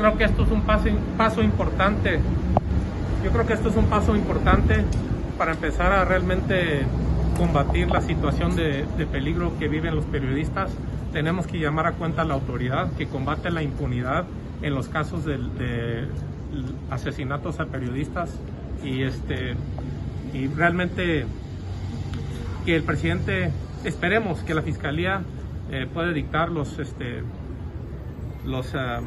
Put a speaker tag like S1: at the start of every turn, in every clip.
S1: creo que esto es un paso, paso importante. Yo creo que esto es un paso importante para empezar a realmente combatir la situación de, peligro que viven los periodistas. Tenemos que llamar a cuenta a la autoridad que combate la impunidad en los casos de, de asesinatos a periodistas y este y realmente que el presidente esperemos que la fiscalía eh, pueda dictar los este los ah,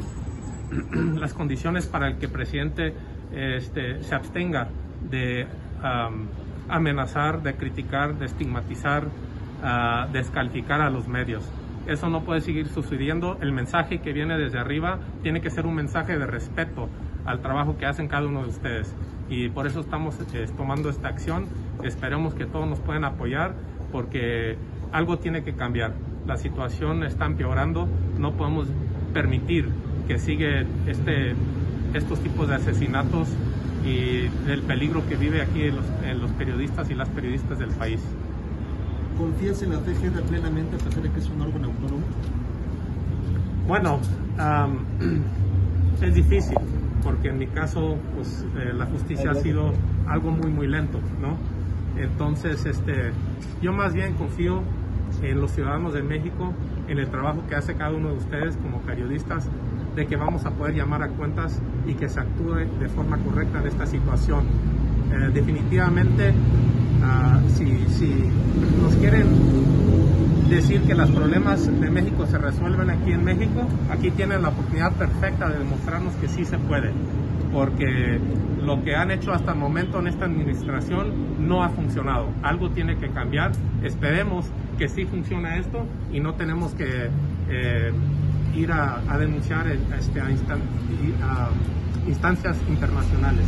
S1: las condiciones para el que el presidente este, se abstenga de amenazar, de criticar, de estigmatizar, uh, descalificar a los medios. Eso no puede seguir sucediendo. El mensaje que viene desde arriba tiene que ser un mensaje de respeto al trabajo que hacen cada uno de ustedes. Y por eso estamos eh, tomando esta acción. Esperemos que todos nos puedan apoyar porque algo tiene que cambiar. La situación está empeorando. No podemos permitir que sigue este, estos tipos de asesinatos y el peligro que vive aquí en los, en los periodistas y las periodistas del país.
S2: ¿Confías en la TGR plenamente a pesar de que es un órgano autónomo?
S1: Bueno, es difícil, porque en mi caso, pues eh, la justicia ha sido algo muy, muy lento, ¿no? Entonces, este, yo más bien confío en los ciudadanos de México, en el trabajo que hace cada uno de ustedes como periodistas, de que vamos a poder llamar a cuentas y que se actúe de forma correcta en esta situación. Eh, definitivamente, ah, si, si nos quieren decir que los problemas de México se resuelven aquí en México, aquí tienen la oportunidad perfecta de demostrarnos que sí se puede, porque lo que han hecho hasta el momento en esta administración no ha funcionado. Algo tiene que cambiar. Esperemos que sí funcione esto y no tenemos que eh, ir a, denunciar este, a, instancias internacionales,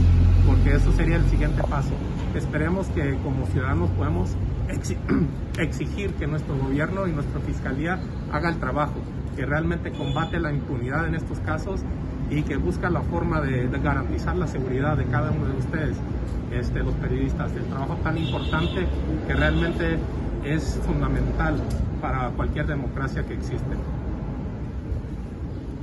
S1: porque eso sería el siguiente paso. Esperemos que como ciudadanos podamos exigir que nuestro gobierno y nuestra fiscalía haga el trabajo, que realmente combate la impunidad en estos casos y que busca la forma de, garantizar la seguridad de cada uno de ustedes, este, los periodistas, el trabajo tan importante que realmente es fundamental para cualquier democracia que existe.